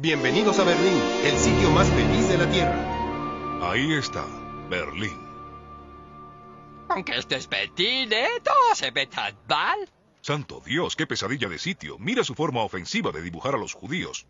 Bienvenidos a Berlín, el sitio más feliz de la Tierra. Ahí está, Berlín. Aunque este es Betín, ¿eh? Todo se ve tan mal. Santo Dios, qué pesadilla de sitio. Mira su forma ofensiva de dibujar a los judíos.